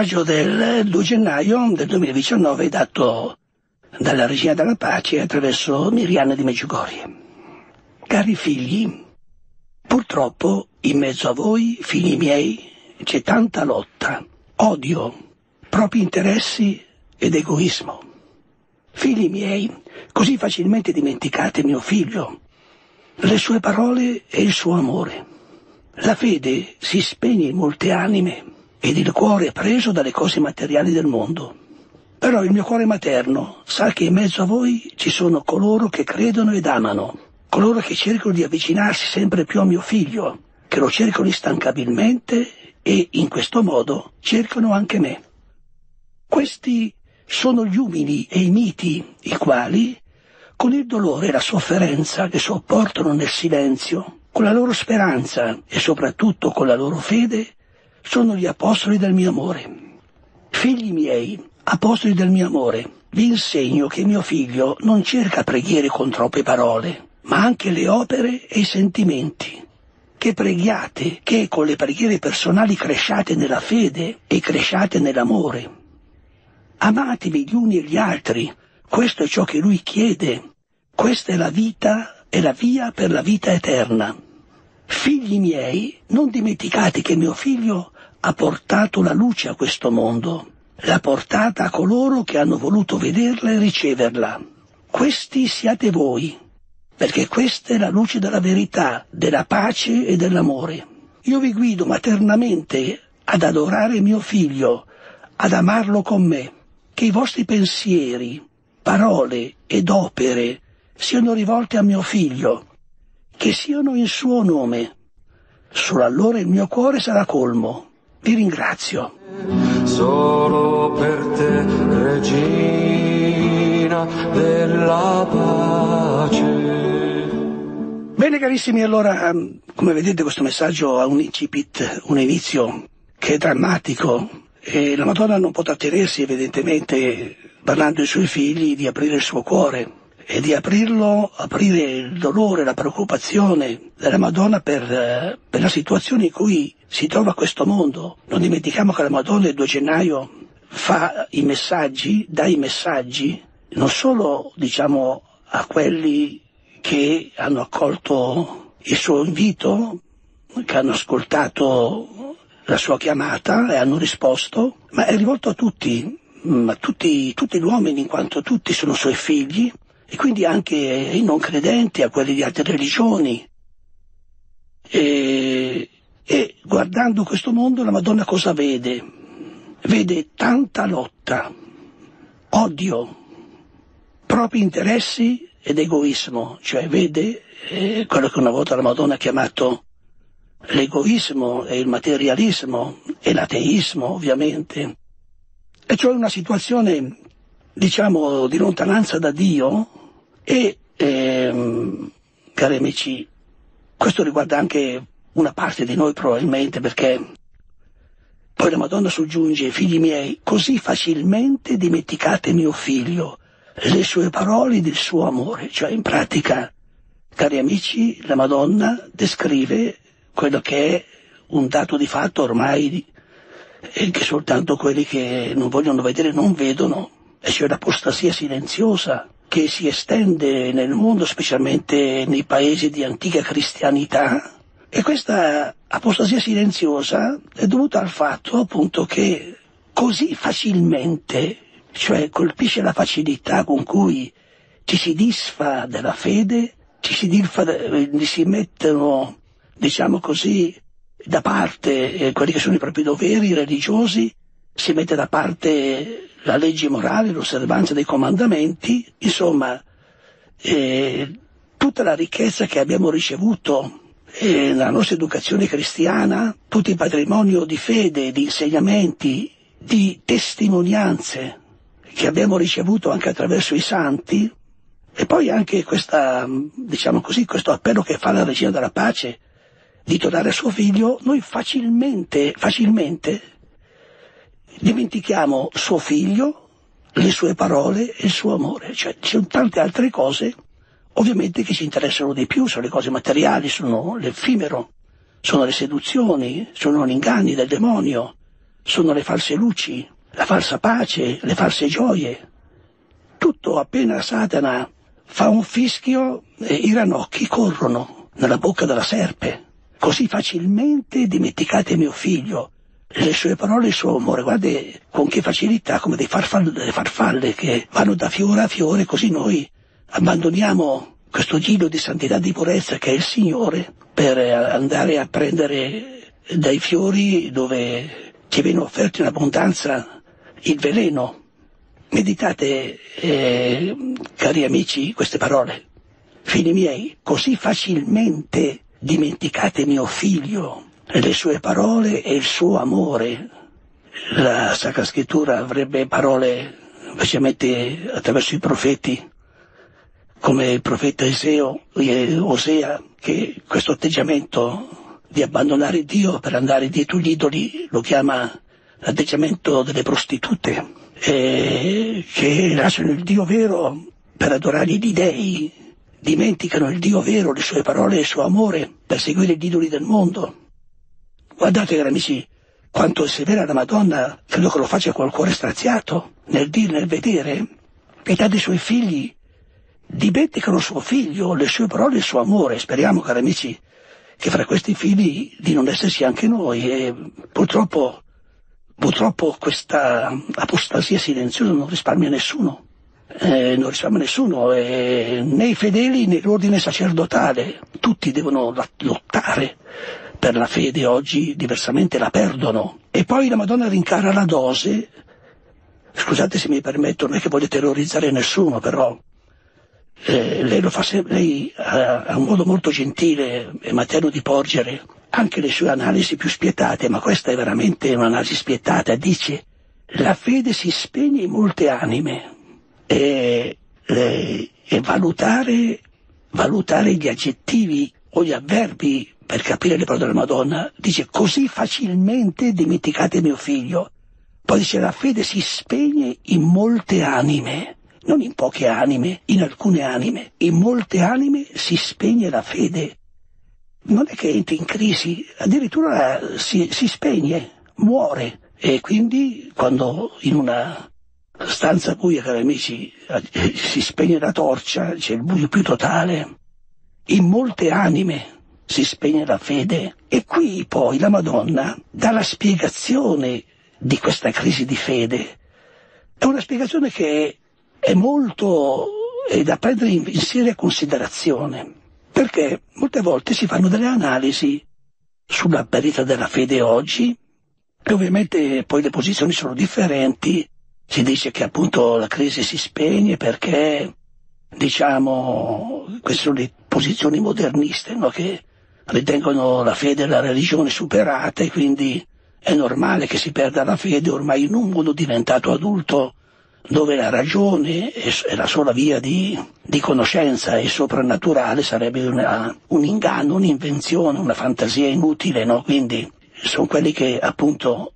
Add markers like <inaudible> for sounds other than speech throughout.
messaggio del 2 gennaio del 2019 dato dalla Regina della Pace attraverso Miriana di Meggiugorie. Cari figli, purtroppo in mezzo a voi, figli miei, c'è tanta lotta, odio, propri interessi ed egoismo. Figli miei, così facilmente dimenticate mio figlio, le sue parole e il suo amore. La fede si spegne in molte anime ed il cuore preso dalle cose materiali del mondo. Però il mio cuore materno sa che in mezzo a voi ci sono coloro che credono ed amano, coloro che cercano di avvicinarsi sempre più a mio figlio, che lo cercano instancabilmente e in questo modo cercano anche me. Questi sono gli umili e i miti, i quali, con il dolore e la sofferenza che sopportano nel silenzio, con la loro speranza e soprattutto con la loro fede, sono gli apostoli del mio amore. Figli miei, apostoli del mio amore, vi insegno che mio figlio non cerca preghiere con troppe parole, ma anche le opere e i sentimenti. Che preghiate, che con le preghiere personali cresciate nella fede e cresciate nell'amore. Amatevi gli uni e gli altri, questo è ciò che lui chiede, questa è la vita e la via per la vita eterna. Figli miei, non dimenticate che mio figlio ha portato la luce a questo mondo, l'ha portata a coloro che hanno voluto vederla e riceverla. Questi siate voi, perché questa è la luce della verità, della pace e dell'amore. Io vi guido maternamente ad adorare mio figlio, ad amarlo con me, che i vostri pensieri, parole ed opere siano rivolte a mio figlio, che siano in suo nome. Solo allora il mio cuore sarà colmo. Vi ringrazio. Solo per te, regina della pace. Bene carissimi, allora, come vedete questo messaggio ha un incipit, un inizio che è drammatico e la Madonna non potrà tenersi evidentemente parlando ai suoi figli di aprire il suo cuore e di aprirlo, aprire il dolore, la preoccupazione della Madonna per, eh, per la situazione in cui si trova questo mondo. Non dimentichiamo che la Madonna il 2 gennaio fa i messaggi, dà i messaggi, non solo diciamo a quelli che hanno accolto il suo invito, che hanno ascoltato la sua chiamata e hanno risposto, ma è rivolto a tutti, a tutti, tutti gli uomini, in quanto tutti sono suoi figli, e quindi anche ai non credenti, a quelli di altre religioni. E, e guardando questo mondo la Madonna cosa vede? Vede tanta lotta, odio, propri interessi ed egoismo, cioè vede eh, quello che una volta la Madonna ha chiamato l'egoismo e il materialismo e l'ateismo ovviamente, e cioè una situazione diciamo di lontananza da Dio e, ehm, cari amici, questo riguarda anche una parte di noi probabilmente perché poi la Madonna soggiunge, figli miei, così facilmente dimenticate mio figlio, le sue parole ed il suo amore. Cioè in pratica, cari amici, la Madonna descrive quello che è un dato di fatto ormai e che soltanto quelli che non vogliono vedere non vedono, e cioè l'apostasia silenziosa che si estende nel mondo, specialmente nei paesi di antica cristianità, e questa apostasia silenziosa è dovuta al fatto appunto che così facilmente, cioè colpisce la facilità con cui ci si disfa della fede, ci si, disfa, si mettono, diciamo così, da parte eh, quelli che sono i propri doveri religiosi, si mette da parte la legge morale, l'osservanza dei comandamenti, insomma, eh, tutta la ricchezza che abbiamo ricevuto eh, nella nostra educazione cristiana, tutto il patrimonio di fede, di insegnamenti, di testimonianze che abbiamo ricevuto anche attraverso i santi, e poi anche questa, diciamo così, questo appello che fa la Regina della Pace di donare a suo figlio, noi facilmente, facilmente dimentichiamo suo figlio, le sue parole e il suo amore. Cioè, ci sono tante altre cose, ovviamente, che ci interessano di più, sono le cose materiali, sono l'effimero, sono le seduzioni, sono gli inganni del demonio, sono le false luci, la falsa pace, le false gioie. Tutto appena Satana fa un fischio e i ranocchi corrono nella bocca della serpe. Così facilmente dimenticate mio figlio, le sue parole, il suo amore, guardate con che facilità, come dei farfalle, delle farfalle che vanno da fiore a fiore, così noi abbandoniamo questo giro di santità di purezza che è il Signore per andare a prendere dai fiori dove ci viene offerto in abbondanza il veleno. Meditate, eh, cari amici, queste parole. Figli miei, così facilmente dimenticate mio figlio, le sue parole e il suo amore. La Sacra Scrittura avrebbe parole, specialmente attraverso i profeti, come il profeta Eseo, Osea, che questo atteggiamento di abbandonare Dio per andare dietro gli idoli lo chiama l'atteggiamento delle prostitute, che lasciano il Dio vero per adorare gli dèi, dimenticano il Dio vero, le sue parole e il suo amore per seguire gli idoli del mondo. Guardate, cari amici, quanto severa la Madonna, credo che lo faccia col cuore straziato, nel dire, nel vedere, pietà dei suoi figli, dimenticano suo figlio, le sue parole il suo amore. Speriamo, cari amici, che fra questi figli di non esserci anche noi e purtroppo, purtroppo questa apostasia silenziosa non risparmia nessuno. Eh, non risparmia nessuno, eh, né i fedeli né l'ordine sacerdotale, tutti devono lottare per la fede oggi, diversamente la perdono. E poi la Madonna rincara la dose, scusate se mi permetto, non è che voglio terrorizzare nessuno, però eh, lei lo fa sempre, lei ha, ha, un modo molto gentile e materno di porgere anche le sue analisi più spietate, ma questa è veramente un'analisi spietata, dice la fede si spegne in molte anime. E, e, e valutare, valutare gli aggettivi o gli avverbi per capire le parole della Madonna, dice così facilmente dimenticate mio figlio. Poi dice la fede si spegne in molte anime non in poche anime, in alcune anime, in molte anime si spegne la fede. Non è che entri in crisi, addirittura si, si spegne, muore. E quindi quando in una stanza buia, cari amici, si spegne la torcia, c'è il buio più totale, in molte anime si spegne la fede. E qui poi la Madonna dà la spiegazione di questa crisi di fede. È una spiegazione che è molto è da prendere in, in seria considerazione, perché molte volte si fanno delle analisi sulla verità della fede oggi, e ovviamente poi le posizioni sono differenti, si dice che appunto la crisi si spegne perché, diciamo, queste sono le posizioni moderniste, no? che ritengono la fede e la religione superate, quindi è normale che si perda la fede ormai in un mondo diventato adulto dove la ragione e la sola via di, di conoscenza è soprannaturale sarebbe una, un inganno, un'invenzione, una fantasia inutile, no? Quindi sono quelli che appunto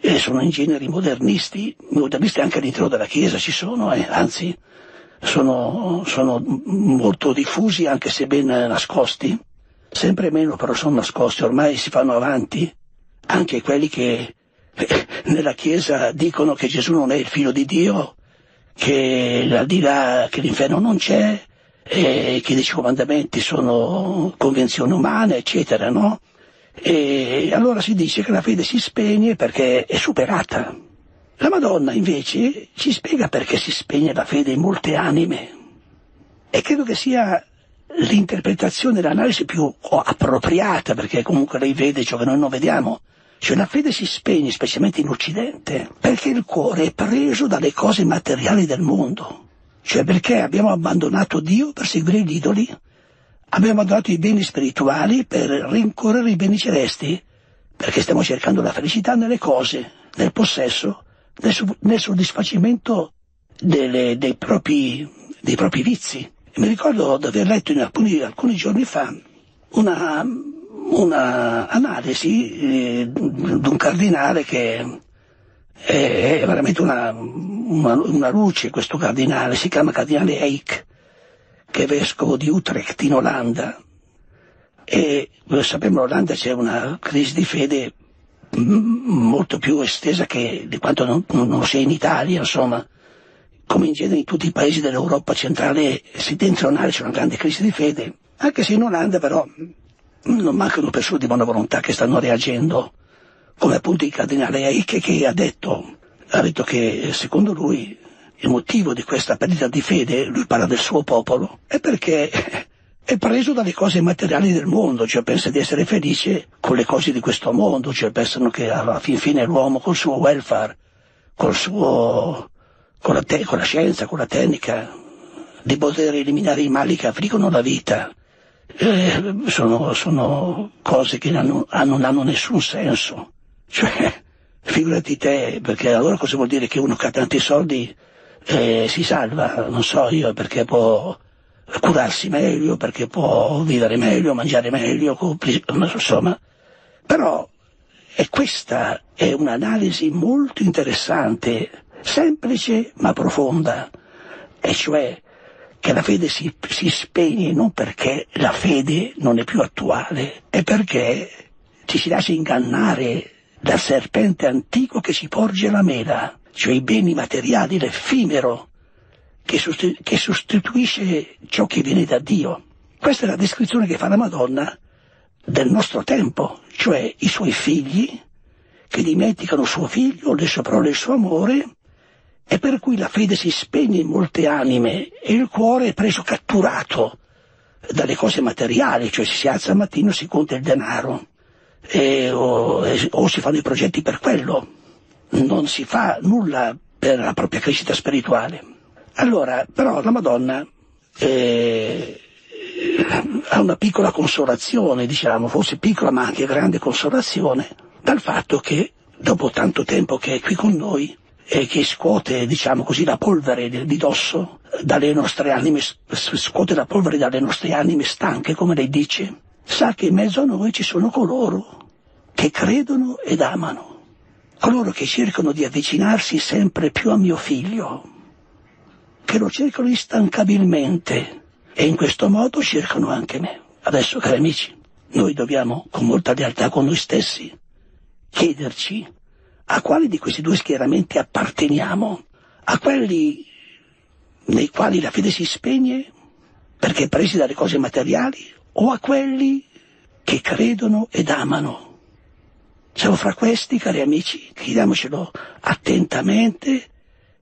eh, sono in genere modernisti, modernisti anche all'interno della Chiesa ci sono, eh, anzi sono, sono molto diffusi anche se ben nascosti, sempre meno però sono nascosti, ormai si fanno avanti anche quelli che nella Chiesa dicono che Gesù non è il figlio di Dio, che al che l'inferno non c'è, che i dieci comandamenti sono convenzioni umane, eccetera, no? E allora si dice che la fede si spegne perché è superata. La Madonna invece ci spiega perché si spegne la fede in molte anime. E credo che sia l'interpretazione, l'analisi più appropriata, perché comunque lei vede ciò che noi non vediamo. Cioè la fede si spegne, specialmente in Occidente, perché il cuore è preso dalle cose materiali del mondo. Cioè perché abbiamo abbandonato Dio per seguire gli idoli, abbiamo abbandonato i beni spirituali per rincorrere i beni celesti, perché stiamo cercando la felicità nelle cose, nel possesso, nel, soddisfacimento delle, dei, propri, dei, propri, vizi. Mi ricordo di aver letto alcuni, alcuni giorni fa una una analisi eh, di un cardinale che è veramente una, una, una, luce, questo cardinale, si chiama cardinale Eich, che è vescovo di Utrecht in Olanda. E sappiamo in Olanda c'è una crisi di fede molto più estesa che, di quanto non, non sia in Italia, insomma, come in genere in tutti i paesi dell'Europa centrale settentrionale c'è una grande crisi di fede, anche se in Olanda però non mancano persone di buona volontà che stanno reagendo, come appunto il cardinale Eike che ha detto, ha detto che secondo lui il motivo di questa perdita di fede, lui parla del suo popolo, è perché è preso dalle cose materiali del mondo, cioè pensa di essere felice con le cose di questo mondo, cioè pensano che alla fin fine l'uomo col suo welfare, col suo, con, la te- con la scienza, con la tecnica, di poter eliminare i mali che affliggono la vita, eh, sono, sono, cose che hanno, non hanno nessun senso. Cioè, <laughs> figurati te, perché allora cosa vuol dire che uno che ha tanti soldi eh, si salva? Non so io, perché può curarsi meglio, perché può vivere meglio, mangiare meglio, insomma. Però e questa è un'analisi molto interessante, semplice ma profonda, e cioè che la fede si, si spegne non perché la fede non è più attuale, è perché ci si lascia ingannare dal serpente antico che si porge la mela, cioè i beni materiali, l'effimero, che, sostitu- che sostituisce ciò che viene da Dio. Questa è la descrizione che fa la Madonna del nostro tempo, cioè i suoi figli che dimenticano suo figlio, le sue parole e il suo amore, e per cui la fede si spegne in molte anime e il cuore è preso catturato dalle cose materiali, cioè si alza al mattino e si conta il denaro, e, o, e, o si fanno i progetti per quello, non si fa nulla per la propria crescita spirituale. Allora, però la Madonna eh, ha una piccola consolazione, diciamo, forse piccola ma anche grande consolazione, dal fatto che dopo tanto tempo che è qui con noi e che scuote, diciamo così, la polvere di, di dosso dalle nostre anime, scuote la polvere dalle nostre anime stanche, come lei dice, sa che in mezzo a noi ci sono coloro che credono ed amano, coloro che cercano di avvicinarsi sempre più a mio figlio, che lo cercano instancabilmente e in questo modo cercano anche me. Adesso, cari amici, noi dobbiamo, con molta lealtà con noi stessi, chiederci a quali di questi due schieramenti apparteniamo, a quelli nei quali la fede si spegne perché presi dalle cose materiali, o a quelli che credono ed amano. Siamo fra questi, cari amici, chiediamocelo attentamente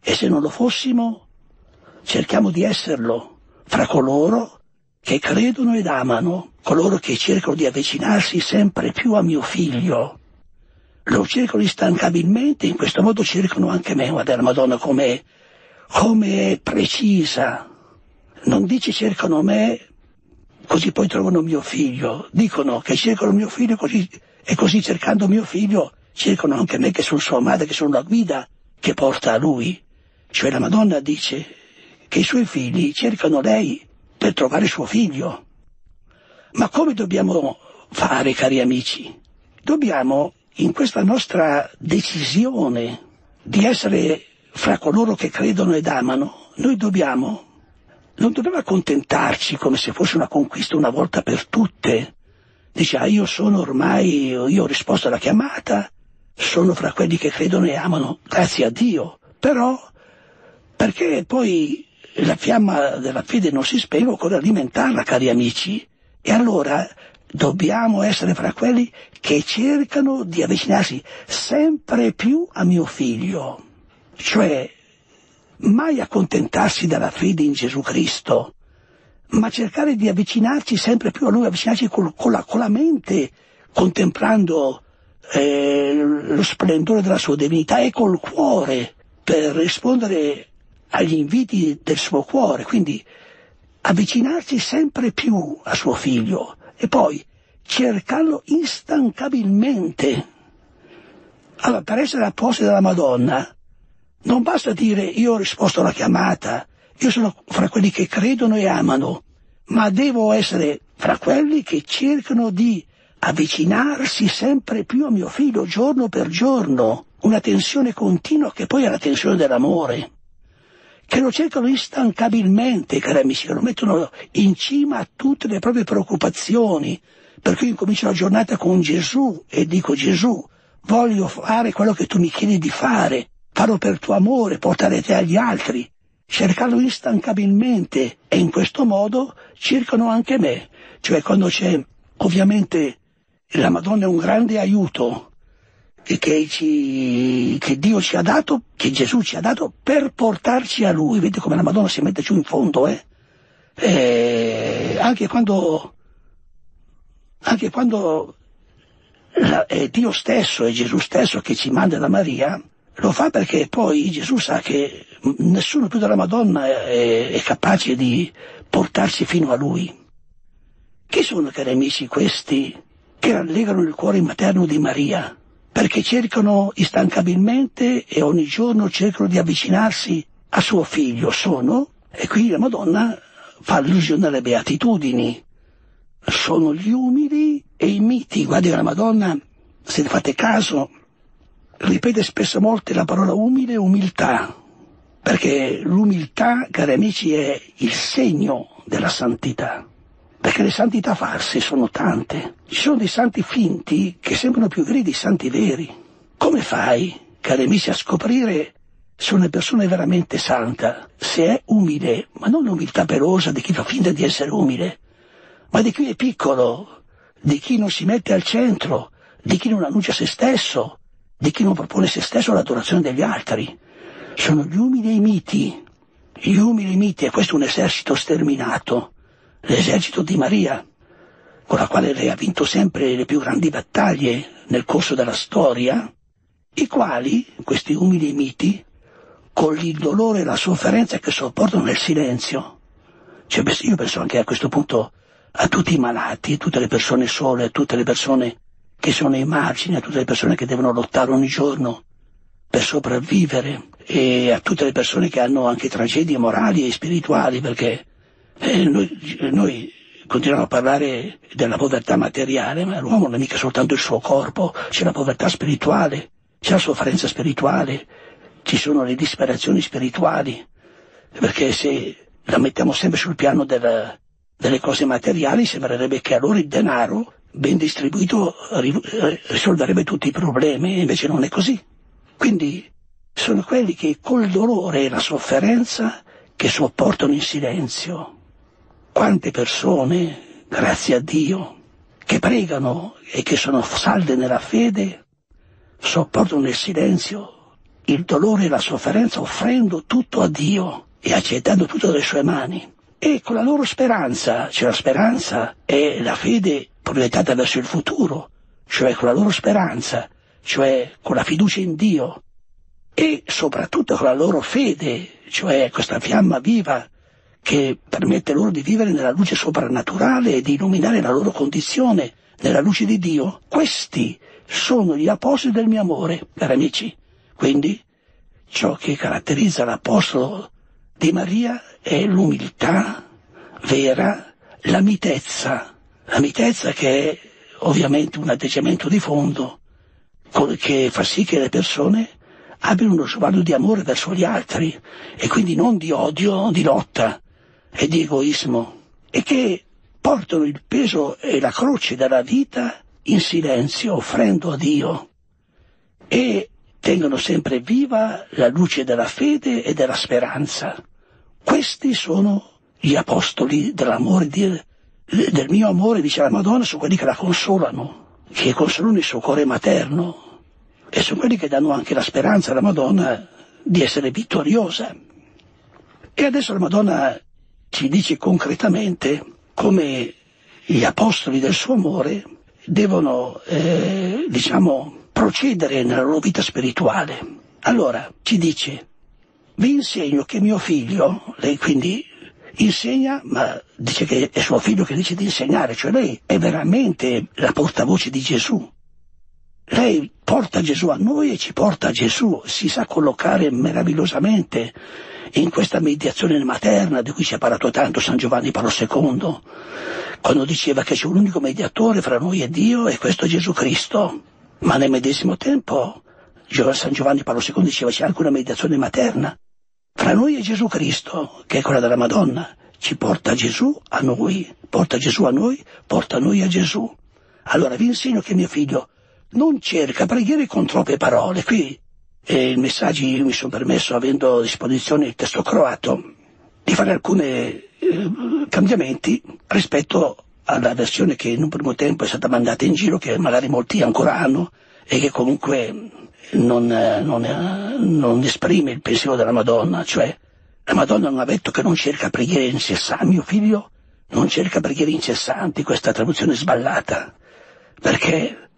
e se non lo fossimo cerchiamo di esserlo fra coloro che credono ed amano, coloro che cercano di avvicinarsi sempre più a mio figlio. Lo cercano instancabilmente, in questo modo cercano anche me. Guarda la Madonna com'è, come è precisa. Non dice cercano me, così poi trovano mio figlio. Dicono che cercano mio figlio così, e così cercando mio figlio cercano anche me che sono sua madre, che sono la guida che porta a lui. Cioè la Madonna dice, che i suoi figli cercano lei per trovare suo figlio. Ma come dobbiamo fare, cari amici? Dobbiamo, in questa nostra decisione di essere fra coloro che credono ed amano, noi dobbiamo, non dobbiamo accontentarci come se fosse una conquista una volta per tutte. Dice, ah, io sono ormai, io ho risposto alla chiamata, sono fra quelli che credono e amano, grazie a Dio. Però, perché poi la fiamma della fede non si spegne, occorre alimentarla, cari amici. E allora dobbiamo essere fra quelli che cercano di avvicinarsi sempre più a mio figlio. Cioè, mai accontentarsi della fede in Gesù Cristo, ma cercare di avvicinarci sempre più a Lui, avvicinarci con, con, la, con la, mente, contemplando eh, lo splendore della sua divinità e col cuore per rispondere agli inviti del suo cuore, quindi avvicinarsi sempre più a suo figlio e poi cercarlo instancabilmente. Allora, per essere apostoli della Madonna, non basta dire io ho risposto alla chiamata, io sono fra quelli che credono e amano, ma devo essere fra quelli che cercano di avvicinarsi sempre più a mio figlio giorno per giorno, una tensione continua che poi è la tensione dell'amore che lo cercano instancabilmente, cari amici, che lo mettono in cima a tutte le proprie preoccupazioni. Per cui incomincio la giornata con Gesù e dico Gesù, voglio fare quello che tu mi chiedi di fare, farlo per tuo amore, portare te agli altri, cercarlo instancabilmente e in questo modo cercano anche me. Cioè quando c'è ovviamente la Madonna è un grande aiuto che, ci, che, Dio ci ha dato, che Gesù ci ha dato per portarci a Lui. Vedete come la Madonna si mette giù in fondo, eh? E anche quando, anche quando la, è Dio stesso, è Gesù stesso che ci manda da Maria, lo fa perché poi Gesù sa che nessuno più della Madonna è, è capace di portarsi fino a Lui. Chi sono, cari amici, questi che rallegano il cuore materno di Maria? Perché cercano instancabilmente e ogni giorno cercano di avvicinarsi a suo figlio. Sono, e qui la Madonna fa allusione alle beatitudini, sono gli umili e i miti. Guardi la Madonna, se fate caso, ripete spesso molte la parola umile e umiltà, perché l'umiltà, cari amici, è il segno della santità perché le santità false sono tante. Ci sono dei santi finti che sembrano più veri dei santi veri. Come fai, cari amici, a scoprire se una persona è veramente santa, se è umile, ma non l'umiltà pelosa di chi fa finta di essere umile, ma di chi è piccolo, di chi non si mette al centro, di chi non annuncia se stesso, di chi non propone se stesso all'adorazione degli altri. Sono gli umili e i miti. Gli umili e i miti, e questo è un esercito sterminato l'esercito di Maria, con la quale lei ha vinto sempre le più grandi battaglie nel corso della storia, i quali, questi umili miti, con il dolore e la sofferenza che sopportano nel silenzio, cioè, io penso anche a questo punto a tutti i malati, a tutte le persone sole, a tutte le persone che sono ai margini, a tutte le persone che devono lottare ogni giorno per sopravvivere e a tutte le persone che hanno anche tragedie morali e spirituali perché eh, noi, noi, continuiamo a parlare della povertà materiale, ma l'uomo non è mica soltanto il suo corpo, c'è la povertà spirituale, c'è la sofferenza spirituale, ci sono le disperazioni spirituali, perché se la mettiamo sempre sul piano della, delle cose materiali sembrerebbe che allora il denaro ben distribuito risolverebbe tutti i problemi, invece non è così. Quindi sono quelli che col dolore e la sofferenza che sopportano in silenzio quante persone, grazie a Dio, che pregano e che sono salde nella fede, sopportano nel silenzio il dolore e la sofferenza offrendo tutto a Dio e accettando tutto dalle sue mani. E con la loro speranza, cioè la speranza è la fede proiettata verso il futuro, cioè con la loro speranza, cioè con la fiducia in Dio e soprattutto con la loro fede, cioè questa fiamma viva che permette loro di vivere nella luce soprannaturale e di illuminare la loro condizione nella luce di Dio, questi sono gli apostoli del mio amore, cari amici. Quindi ciò che caratterizza l'apostolo di Maria è l'umiltà vera, la mitezza, la mitezza che è ovviamente un atteggiamento di fondo che fa sì che le persone abbiano uno sguardo di amore verso gli altri e quindi non di odio, di lotta, e di egoismo e che portano il peso e la croce della vita in silenzio, offrendo a Dio e tengono sempre viva la luce della fede e della speranza. Questi sono gli apostoli dell'amore, di, del mio amore, dice la Madonna, sono quelli che la consolano, che consolano il suo cuore materno e sono quelli che danno anche la speranza alla Madonna di essere vittoriosa. E adesso la Madonna ci dice concretamente come gli apostoli del suo amore devono, eh, diciamo, procedere nella loro vita spirituale. Allora ci dice, vi insegno che mio figlio, lei quindi insegna, ma dice che è suo figlio che dice di insegnare, cioè lei è veramente la portavoce di Gesù. Lei porta Gesù a noi e ci porta a Gesù, si sa collocare meravigliosamente in questa mediazione materna di cui si è parlato tanto San Giovanni Paolo II, quando diceva che c'è un unico mediatore fra noi e Dio e questo è Gesù Cristo, ma nel medesimo tempo San Giovanni Paolo II diceva c'è anche una mediazione materna fra noi e Gesù Cristo, che è quella della Madonna, ci porta Gesù a noi, porta Gesù a noi, porta noi a Gesù. Allora vi insegno che mio figlio non cerca preghiere con troppe parole. Qui il messaggio io mi sono permesso, avendo a disposizione il testo croato, di fare alcuni eh, cambiamenti rispetto alla versione che in un primo tempo è stata mandata in giro, che magari molti ancora hanno e che comunque non, non, non esprime il pensiero della Madonna, cioè la Madonna non ha detto che non cerca preghiere incessanti, mio figlio non cerca preghiere incessanti, questa traduzione è sballata, perché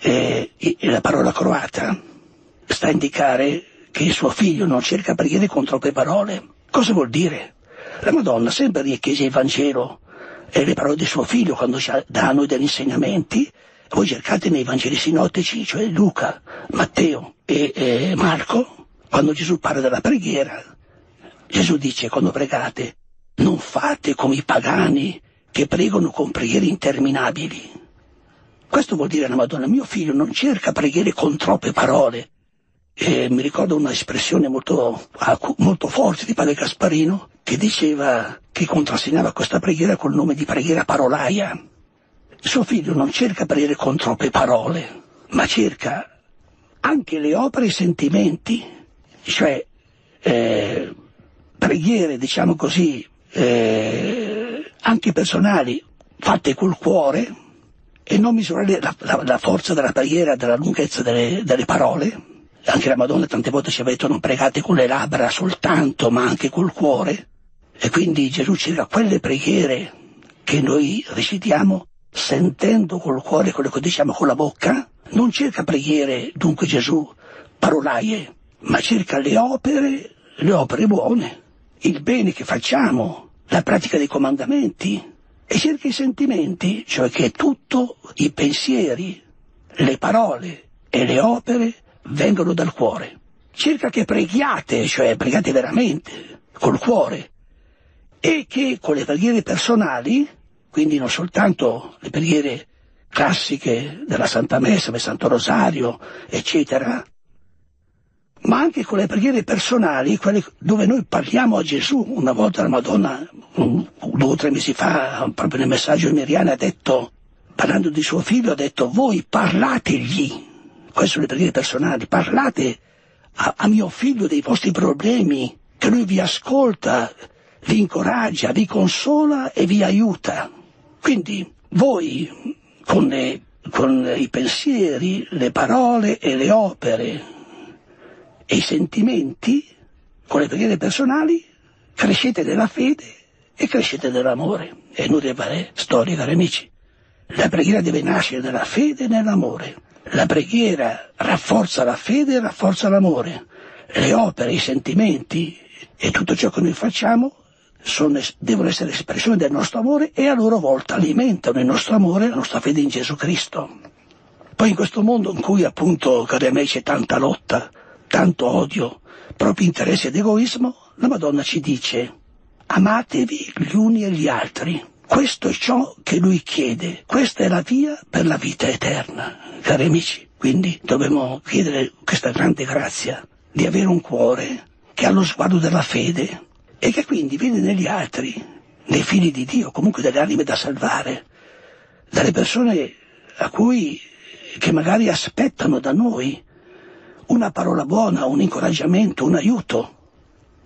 eh, la parola croata sta a indicare che suo figlio non cerca preghiere con troppe parole. Cosa vuol dire? La Madonna sempre riecheggia il Vangelo e le parole di suo figlio quando a noi degli insegnamenti. Voi cercate nei Vangeli sinottici, cioè Luca, Matteo e, e Marco, quando Gesù parla della preghiera, Gesù dice quando pregate, non fate come i pagani che pregano con preghiere interminabili. Questo vuol dire la Madonna, mio figlio non cerca preghiere con troppe parole. E mi ricordo un'espressione molto, molto forte di Padre Gasparino che diceva che contrassegnava questa preghiera col nome di preghiera parolaia. Suo figlio non cerca preghiere con troppe parole, ma cerca anche le opere e i sentimenti, cioè eh, preghiere, diciamo così, eh, anche personali, fatte col cuore, e non misurare la, la, la forza della preghiera, della lunghezza delle, delle, parole. Anche la Madonna tante volte ci ha detto non pregate con le labbra soltanto, ma anche col cuore. E quindi Gesù ci dà quelle preghiere che noi recitiamo sentendo col cuore quello che diciamo con la bocca. Non cerca preghiere, dunque Gesù, parolaie, ma cerca le opere, le opere buone il bene che facciamo, la pratica dei comandamenti e cerca i sentimenti, cioè che tutto, i pensieri, le parole e le opere vengono dal cuore. Cerca che preghiate, cioè preghiate veramente, col cuore, e che con le preghiere personali, quindi non soltanto le preghiere classiche della Santa Messa, del Santo Rosario, eccetera, ma anche con le preghiere personali, quelle dove noi parliamo a Gesù. Una volta la Madonna, due o tre mesi fa, proprio nel messaggio miriane, ha detto, parlando di suo figlio, ha detto, voi parlategli, queste sono le preghiere personali, parlate a, a mio figlio dei vostri problemi, che lui vi ascolta, vi incoraggia, vi consola e vi aiuta. Quindi voi, con, le, con i pensieri, le parole e le opere, e i sentimenti, con le preghiere personali, crescete nella fede e crescete nell'amore. È inutile fare storie, cari amici. La preghiera deve nascere nella fede e nell'amore. La preghiera rafforza la fede e rafforza l'amore. Le opere, i sentimenti e tutto ciò che noi facciamo sono, devono essere espressione del nostro amore e a loro volta alimentano il nostro amore e la nostra fede in Gesù Cristo. Poi in questo mondo in cui appunto, cari amici, c'è tanta lotta, tanto odio, propri interessi ed egoismo, la Madonna ci dice amatevi gli uni e gli altri. Questo è ciò che lui chiede, questa è la via per la vita eterna, cari amici. Quindi dobbiamo chiedere questa grande grazia di avere un cuore che ha lo sguardo della fede e che quindi vede negli altri, nei figli di Dio, comunque delle anime da salvare, dalle persone a cui che magari aspettano da noi una parola buona, un incoraggiamento, un aiuto.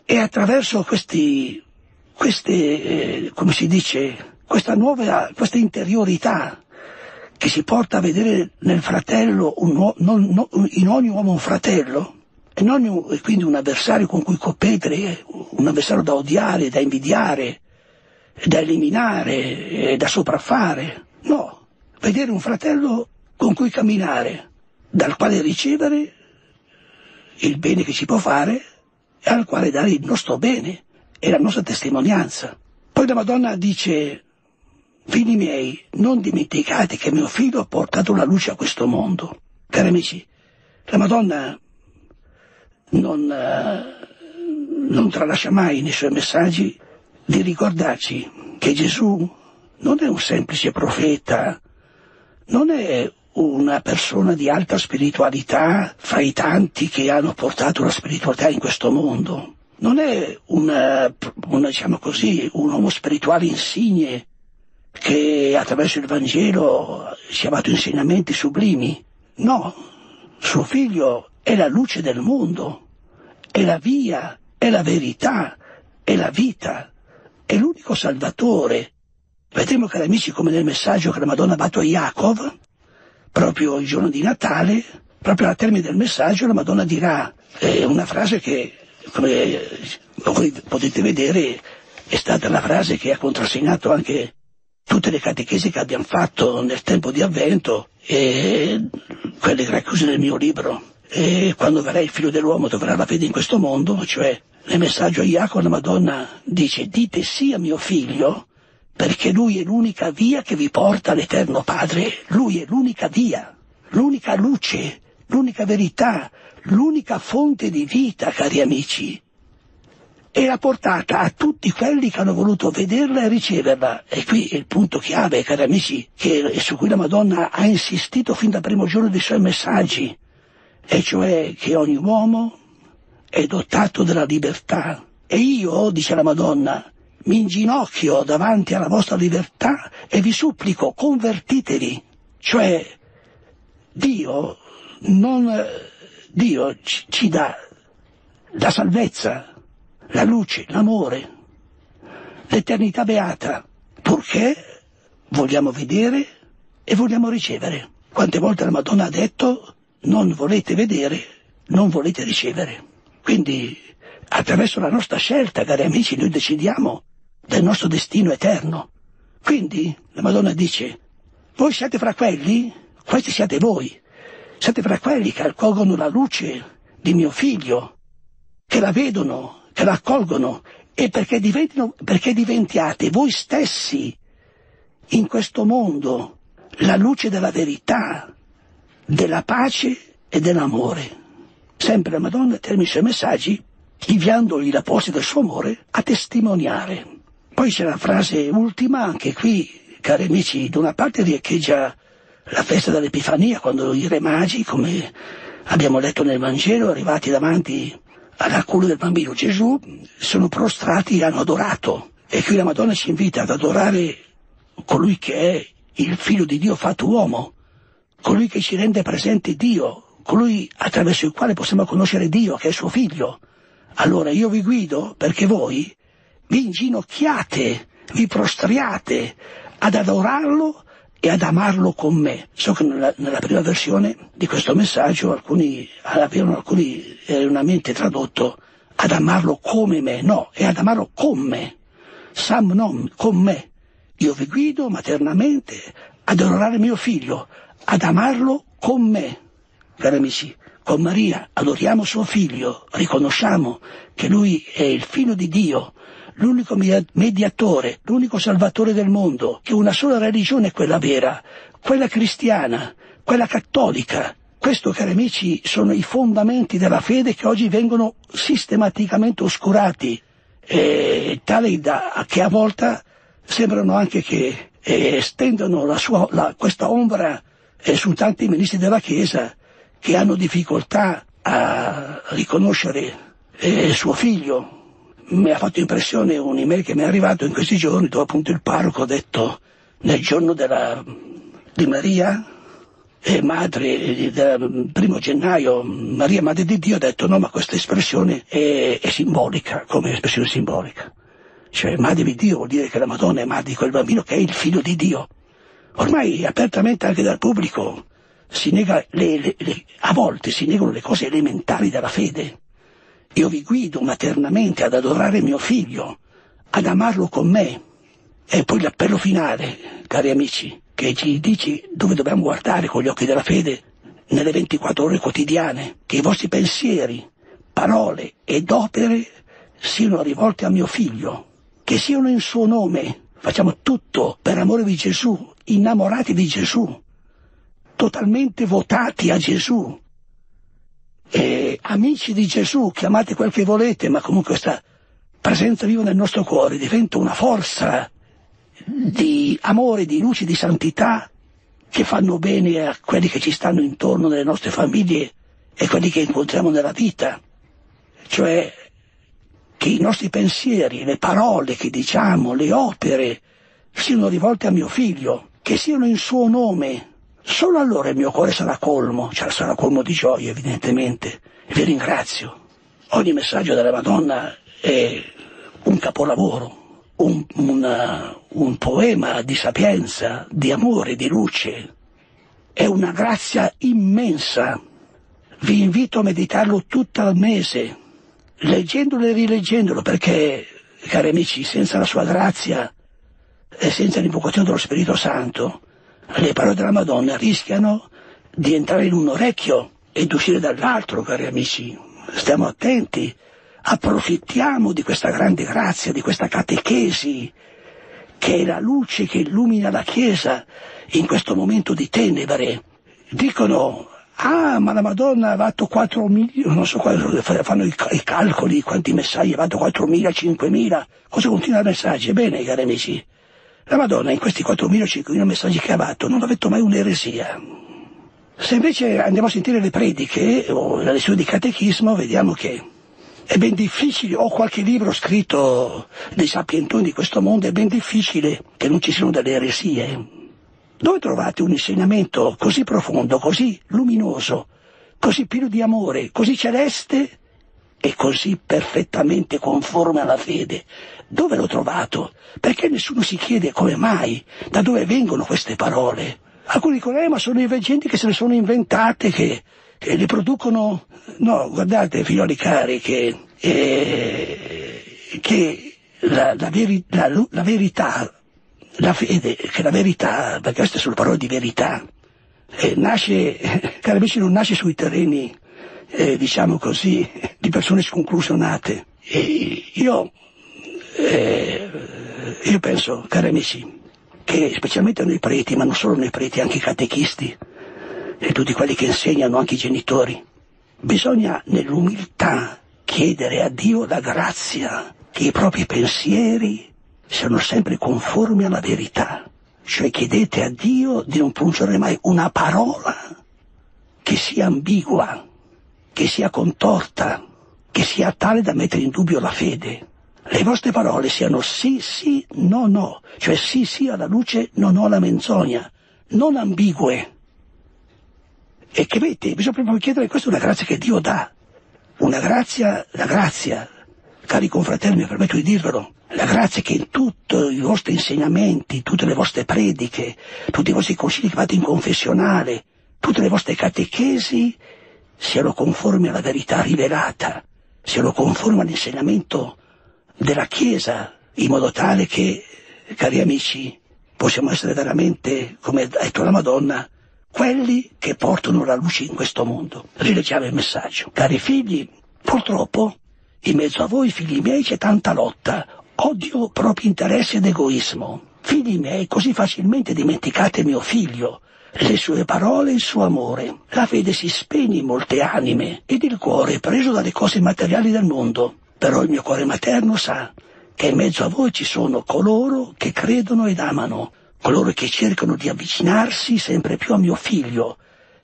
E attraverso questi, queste, eh, come si dice, questa nuova, questa interiorità che si porta a vedere nel fratello, un, non, non, in ogni uomo un fratello, e, non, e quindi un avversario con cui competere, un avversario da odiare, da invidiare, da eliminare, da sopraffare. No, vedere un fratello con cui camminare, dal quale ricevere il bene che ci può fare e al quale dare il nostro bene e la nostra testimonianza. Poi la Madonna dice, figli miei, non dimenticate che mio figlio ha portato la luce a questo mondo. Cari amici, la Madonna non, uh, non tralascia mai nei suoi messaggi di ricordarci che Gesù non è un semplice profeta, non è una persona di alta spiritualità fra i tanti che hanno portato la spiritualità in questo mondo. Non è una, una, diciamo così, un uomo spirituale insigne che attraverso il Vangelo ci ha dato insegnamenti sublimi. No, suo figlio è la luce del mondo, è la via, è la verità, è la vita, è l'unico salvatore. Vedremo, cari amici, come nel messaggio che la Madonna ha dato a Jacob, proprio il giorno di Natale, proprio al termine del messaggio, la Madonna dirà eh, una frase che, come voi potete vedere, è stata la frase che ha contrassegnato anche tutte le catechesi che abbiamo fatto nel tempo di avvento e quelle racchiuse nel mio libro. E quando verrà il figlio dell'uomo troverà la fede in questo mondo, cioè nel messaggio a Jacopo la Madonna dice dite sì a mio figlio perché lui è l'unica via che vi porta all'Eterno Padre, lui è l'unica via, l'unica luce, l'unica verità, l'unica fonte di vita, cari amici e l'ha portata a tutti quelli che hanno voluto vederla e riceverla. E qui è il punto chiave, cari amici, che, su cui la Madonna ha insistito fin dal primo giorno dei suoi messaggi, e cioè che ogni uomo è dotato della libertà. E io, dice la Madonna, mi inginocchio davanti alla vostra libertà e vi supplico, convertitevi. Cioè, Dio non, Dio ci, ci dà la salvezza, la luce, l'amore, l'eternità beata, purché vogliamo vedere e vogliamo ricevere. Quante volte la Madonna ha detto non volete vedere, non volete ricevere. Quindi attraverso la nostra scelta, cari amici, noi decidiamo del nostro destino eterno. Quindi la Madonna dice, voi siete fra quelli, questi siete voi, siete fra quelli che accolgono la luce di mio figlio, che la vedono, raccolgono e perché, perché diventiate voi stessi in questo mondo la luce della verità, della pace e dell'amore. Sempre la Madonna termina i suoi messaggi inviandogli la posta del suo amore a testimoniare. Poi c'è la frase ultima, anche qui, cari amici, da una parte riecheggia la festa dell'Epifania, quando i re magi, come abbiamo letto nel Vangelo, arrivati davanti alla culla del bambino Gesù sono prostrati e hanno adorato. E qui la Madonna ci invita ad adorare colui che è il figlio di Dio fatto uomo, colui che ci rende presente Dio, colui attraverso il quale possiamo conoscere Dio, che è suo figlio. Allora io vi guido perché voi vi inginocchiate, vi prostriate ad adorarlo e ad amarlo con me. So che nella, nella prima versione di questo messaggio alcuni avevano alcuni erroneamente tradotto ad amarlo come me, no, è ad amarlo con me. Sam non, con me. Io vi guido maternamente ad adorare mio figlio, ad amarlo con me. Cari amici, con Maria adoriamo suo figlio, riconosciamo che lui è il figlio di Dio, l'unico mediatore, l'unico salvatore del mondo, che una sola religione è quella vera, quella cristiana, quella cattolica. Questo, cari amici, sono i fondamenti della fede che oggi vengono sistematicamente oscurati, eh, tali da, che a volte sembrano anche che eh, stendono la sua, la, questa ombra eh, su tanti ministri della Chiesa che hanno difficoltà a riconoscere eh, suo figlio, mi ha fatto impressione un'email che mi è arrivato in questi giorni dove appunto il parroco ha detto nel giorno della, di Maria e madre del primo gennaio Maria madre di Dio ha detto no ma questa espressione è, è simbolica come espressione simbolica. Cioè madre di Dio vuol dire che la Madonna è madre di quel bambino che è il figlio di Dio. Ormai apertamente anche dal pubblico si nega le, le, le, a volte si negano le cose elementari della fede io vi guido maternamente ad adorare mio figlio, ad amarlo con me. E poi l'appello finale, cari amici, che ci dice dove dobbiamo guardare con gli occhi della fede nelle 24 ore quotidiane, che i vostri pensieri, parole ed opere siano rivolti a mio figlio, che siano in suo nome. Facciamo tutto per amore di Gesù, innamorati di Gesù, totalmente votati a Gesù, e amici di Gesù, chiamate quel che volete, ma comunque questa presenza viva nel nostro cuore diventa una forza di amore, di luce, di santità che fanno bene a quelli che ci stanno intorno nelle nostre famiglie e quelli che incontriamo nella vita. Cioè che i nostri pensieri, le parole che diciamo, le opere siano rivolte a mio figlio, che siano in suo nome, Solo allora il mio cuore sarà colmo, cioè sarà colmo di gioia evidentemente. E vi ringrazio. Ogni messaggio della Madonna è un capolavoro, un, una, un poema di sapienza, di amore, di luce. È una grazia immensa. Vi invito a meditarlo tutto il mese, leggendolo e rileggendolo, perché, cari amici, senza la sua grazia e senza l'invocazione dello Spirito Santo, le parole della Madonna rischiano di entrare in un orecchio ed uscire dall'altro, cari amici. Stiamo attenti, approfittiamo di questa grande grazia, di questa catechesi, che è la luce che illumina la Chiesa in questo momento di tenebre. Dicono, ah, ma la Madonna ha fatto 4 milioni, non so quando fanno i, i, calcoli, quanti messaggi, ha fatto 4 mila, 5 mila, cosa continua i messaggi? Bene, cari amici, la Madonna in questi 4.000 5.000 messaggi che ha fatto non ha detto mai un'eresia. Se invece andiamo a sentire le prediche o la lezione di catechismo, vediamo che è ben difficile, o qualche libro scritto dei sapientoni di questo mondo, è ben difficile che non ci siano delle eresie. Dove trovate un insegnamento così profondo, così luminoso, così pieno di amore, così celeste e così perfettamente conforme alla fede? Dove l'ho trovato? Perché nessuno si chiede come mai, da dove vengono queste parole. Alcuni dicono, eh, ma sono i veggenti che se le sono inventate, che, che le producono... No, guardate, figlioli cari, che, eh, che la, la, veri, la, la, verità, la fede, che la verità, perché queste sono parole di verità, eh, nasce, <laughs> cari amici, non nasce sui terreni, eh, diciamo così, di persone sconclusionate. E io eh, io penso, cari amici, che specialmente noi preti, ma non solo noi preti, anche i catechisti e tutti quelli che insegnano, anche i genitori, bisogna nell'umiltà chiedere a Dio la grazia che i propri pensieri siano sempre conformi alla verità. Cioè chiedete a Dio di non pronunciare mai una parola che sia ambigua, che sia contorta, che sia tale da mettere in dubbio la fede le vostre parole siano sì, sì, no, no, cioè sì, sì alla luce, no, no alla menzogna, non ambigue. E vedete, bisogna proprio chiedere, questa è una grazia che Dio dà, una grazia, la grazia, cari confratelli, mi permetto di dirvelo, la grazia che in tutti i vostri insegnamenti, tutte le vostre prediche, tutti i vostri consigli che fate in confessionale, tutte le vostre catechesi siano conformi alla verità rivelata, siano conformi all'insegnamento della Chiesa, in modo tale che, cari amici, possiamo essere veramente, come ha detto la Madonna, quelli che portano la luce in questo mondo. Rileggiamo il messaggio. Cari figli, purtroppo in mezzo a voi, figli miei, c'è tanta lotta, odio, propri interessi ed egoismo. Figli miei, così facilmente dimenticate mio figlio, le sue parole e il suo amore. La fede si spegne in molte anime ed il cuore, preso dalle cose materiali del mondo, però il mio cuore materno sa che in mezzo a voi ci sono coloro che credono ed amano, coloro che cercano di avvicinarsi sempre più a mio figlio,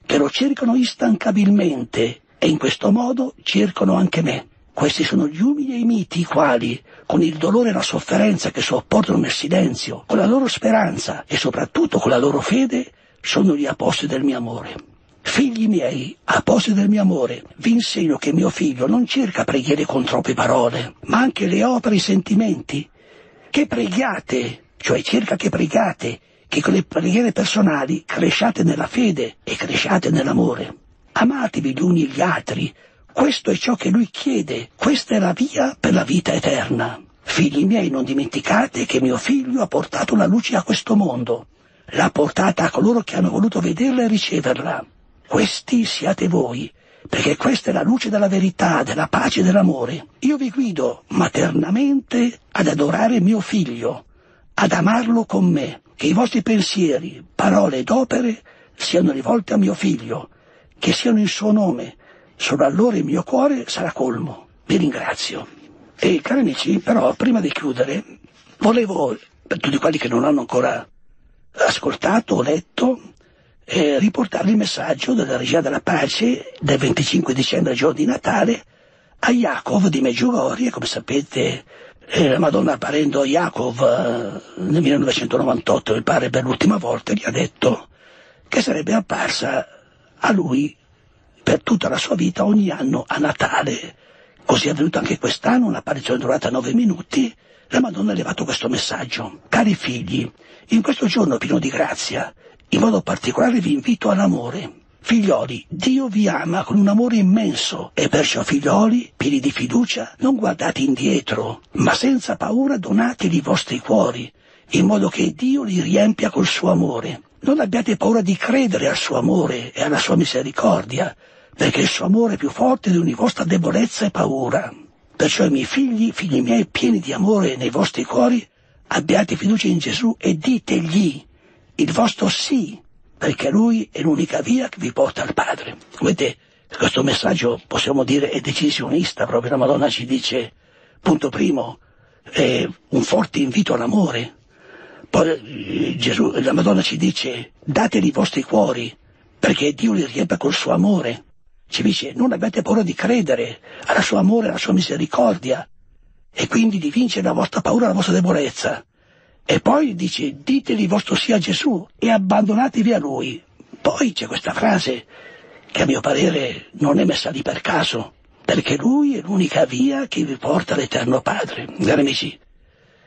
che lo cercano instancabilmente e in questo modo cercano anche me. Questi sono gli umili e i miti i quali, con il dolore e la sofferenza che sopportano nel silenzio, con la loro speranza e soprattutto con la loro fede, sono gli apostoli del mio amore. Figli miei, a posto del mio amore, vi insegno che mio figlio non cerca preghiere con troppe parole, ma anche le opere e i sentimenti. Che preghiate, cioè cerca che preghiate, che con le preghiere personali cresciate nella fede e cresciate nell'amore. Amatevi gli uni gli altri, questo è ciò che lui chiede, questa è la via per la vita eterna. Figli miei, non dimenticate che mio figlio ha portato la luce a questo mondo. L'ha portata a coloro che hanno voluto vederla e riceverla. Questi siate voi, perché questa è la luce della verità, della pace e dell'amore. Io vi guido maternamente ad adorare mio figlio, ad amarlo con me, che i vostri pensieri, parole ed opere siano rivolte a mio figlio, che siano in suo nome. Solo allora il mio cuore sarà colmo. Vi ringrazio. E cari amici, però, prima di chiudere, volevo, per tutti quelli che non hanno ancora ascoltato letto, eh, riportare il messaggio della regia della pace del 25 dicembre, giorno di Natale, a Jacob di Meggiugorie, come sapete eh, la Madonna apparendo a Jacob eh, nel 1998, il padre per l'ultima volta, gli ha detto che sarebbe apparsa a lui per tutta la sua vita ogni anno a Natale. Così è avvenuto anche quest'anno, un'apparizione durata nove minuti, la Madonna ha levato questo messaggio. Cari figli, in questo giorno pieno di grazia, in modo particolare vi invito all'amore. Figlioli, Dio vi ama con un amore immenso e perciò figlioli, pieni di fiducia, non guardate indietro, ma senza paura donateli i vostri cuori, in modo che Dio li riempia col suo amore. Non abbiate paura di credere al suo amore e alla sua misericordia, perché il suo amore è più forte di ogni vostra debolezza e paura. Perciò i miei figli, figli miei pieni di amore nei vostri cuori, abbiate fiducia in Gesù e ditegli il vostro sì, perché Lui è l'unica via che vi porta al Padre. Vedete, questo messaggio possiamo dire è decisionista, proprio la Madonna ci dice, punto primo, è un forte invito all'amore. Poi eh, Gesù, la Madonna ci dice, dateli i vostri cuori, perché Dio li riempie col suo amore. Ci dice, non abbiate paura di credere al suo amore, alla sua misericordia, e quindi di vincere la vostra paura, la vostra debolezza. E poi dice, diteli vostro sì a Gesù e abbandonatevi a Lui. Poi c'è questa frase che a mio parere non è messa lì per caso, perché Lui è l'unica via che vi porta all'Eterno Padre. Cari amici,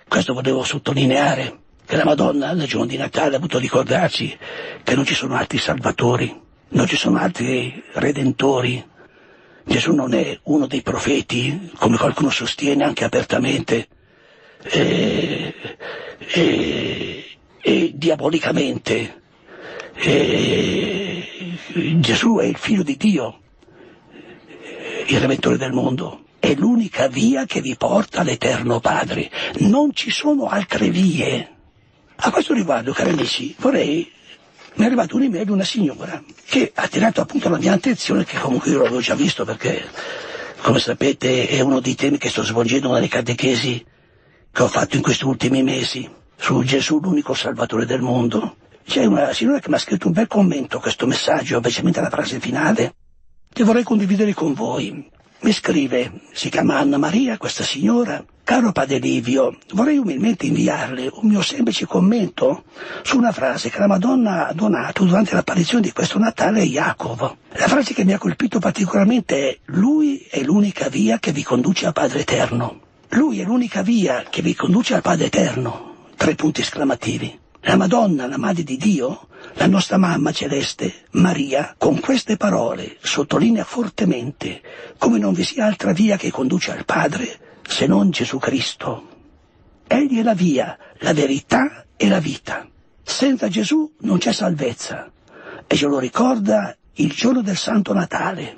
questo volevo sottolineare, che la Madonna nel giorno di Natale ha voluto ricordarci che non ci sono altri salvatori, non ci sono altri redentori. Gesù non è uno dei profeti, come qualcuno sostiene anche apertamente, e, e, e diabolicamente. E, Gesù è il figlio di Dio, il Redentore del mondo. È l'unica via che vi porta all'Eterno Padre. Non ci sono altre vie. A questo riguardo, cari amici, vorrei mi è arrivata un'email di una signora che ha attirato appunto la mia attenzione, che comunque io l'avevo già visto perché, come sapete, è uno dei temi che sto svolgendo nelle catechesi che ho fatto in questi ultimi mesi su Gesù, l'unico salvatore del mondo. C'è una signora che mi ha scritto un bel commento a questo messaggio, specialmente alla frase finale, che vorrei condividere con voi. Mi scrive, si chiama Anna Maria, questa signora, caro padre Livio, vorrei umilmente inviarle un mio semplice commento su una frase che la Madonna ha donato durante l'apparizione di questo Natale a Jacopo. La frase che mi ha colpito particolarmente è Lui è l'unica via che vi conduce al Padre Eterno. Lui è l'unica via che vi conduce al Padre Eterno. Tre punti esclamativi. La Madonna, la Madre di Dio, la nostra mamma celeste, Maria, con queste parole sottolinea fortemente come non vi sia altra via che conduce al Padre se non Gesù Cristo. Egli è la via, la verità e la vita. Senza Gesù non c'è salvezza. E ce lo ricorda il giorno del Santo Natale,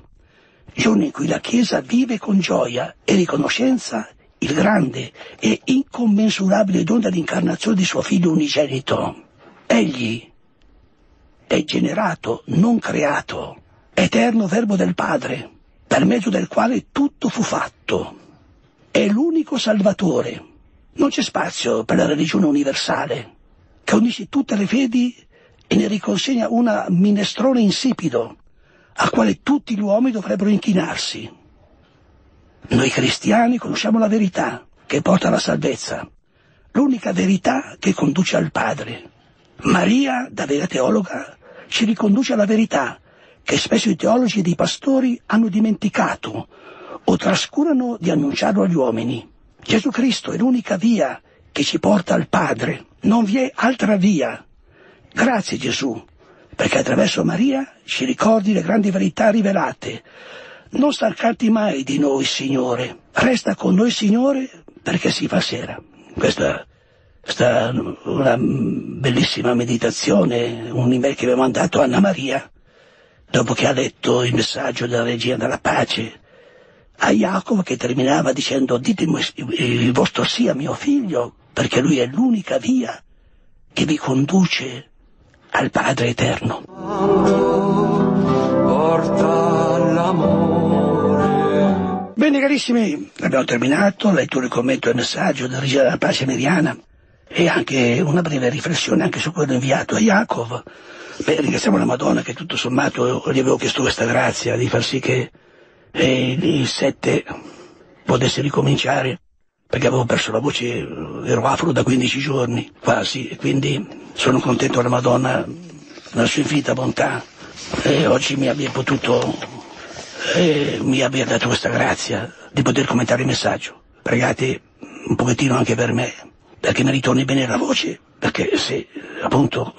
giorno in cui la Chiesa vive con gioia e riconoscenza il grande e incommensurabile dono dell'incarnazione di suo figlio unigenito. Egli è generato, non creato, eterno verbo del Padre, per mezzo del quale tutto fu fatto. È l'unico Salvatore. Non c'è spazio per la religione universale, che unisce tutte le fedi e ne riconsegna una minestrone insipido, al quale tutti gli uomini dovrebbero inchinarsi. Noi cristiani conosciamo la verità che porta alla salvezza, l'unica verità che conduce al Padre. Maria, da vera teologa, ci riconduce alla verità che spesso i teologi ed i pastori hanno dimenticato o trascurano di annunciarlo agli uomini. Gesù Cristo è l'unica via che ci porta al Padre, non vi è altra via. Grazie Gesù, perché attraverso Maria ci ricordi le grandi verità rivelate. Non stancarti mai di noi, Signore. Resta con noi, Signore, perché si fa sera. Questa è una bellissima meditazione, un email che aveva mandato Anna Maria, dopo che ha letto il messaggio della Regina della Pace, a Jacopo che terminava dicendo ditemi il vostro sì a mio figlio, perché lui è l'unica via che vi conduce al Padre Eterno. porta. Bene carissimi, abbiamo terminato, lettura e commento del messaggio della Regina della Pace Miriana e anche una breve riflessione anche su quello inviato a Jacob. Beh, ringraziamo la Madonna che tutto sommato gli avevo chiesto questa grazia di far sì che eh, il 7 potesse ricominciare perché avevo perso la voce, ero afro da 15 giorni quasi, e quindi sono contento che la Madonna nella sua infinita bontà, e oggi mi abbia potuto, e mi abbia dato questa grazia di poter commentare il messaggio. Pregate un pochettino anche per me, perché mi ritorni bene la voce, perché se appunto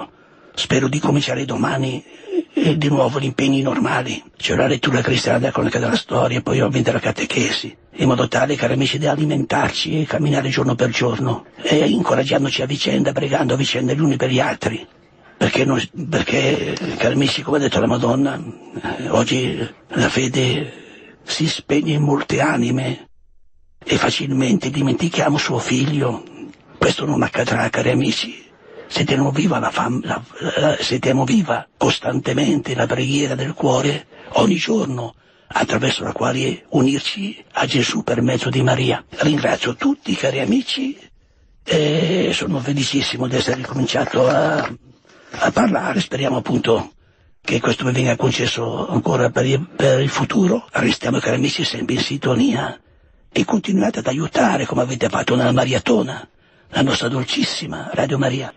spero di cominciare domani e di nuovo gli impegni normali, cioè la lettura cristiana della cronaca della storia, poi ovviamente la catechesi, in modo tale, cari amici, di alimentarci e camminare giorno per giorno, e incoraggiandoci a vicenda, pregando a vicenda gli uni per gli altri. Perché, noi, perché cari amici, come ha detto la Madonna, eh, oggi la fede si spegne in molte anime e facilmente dimentichiamo suo figlio. Questo non accadrà, cari amici, se teniamo viva, la fam- la, la, se teniamo viva costantemente la preghiera del cuore ogni giorno attraverso la quale unirci a Gesù per mezzo di Maria. Ringrazio tutti cari amici e sono felicissimo di essere ricominciato a, a parlare, speriamo appunto che questo mi venga concesso ancora per il, per il futuro. Restiamo cari amici sempre in sintonia e continuate ad aiutare come avete fatto nella Mariatona, la nostra dolcissima Radio Maria.